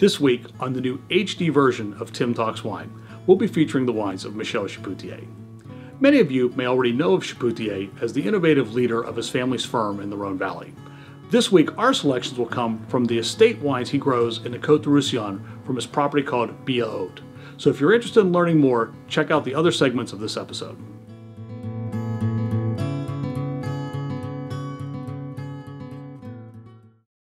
This week, on the new HD version of Tim Talks Wine, we'll be featuring the wines of Michel Chapoutier. Many of you may already know of Chapoutier as the innovative leader of his family's firm in the Rhone Valley. This week, our selections will come from the estate wines he grows in the Côte de Roussillon from his property called Bila Haut. So if you're interested in learning more, check out the other segments of this episode.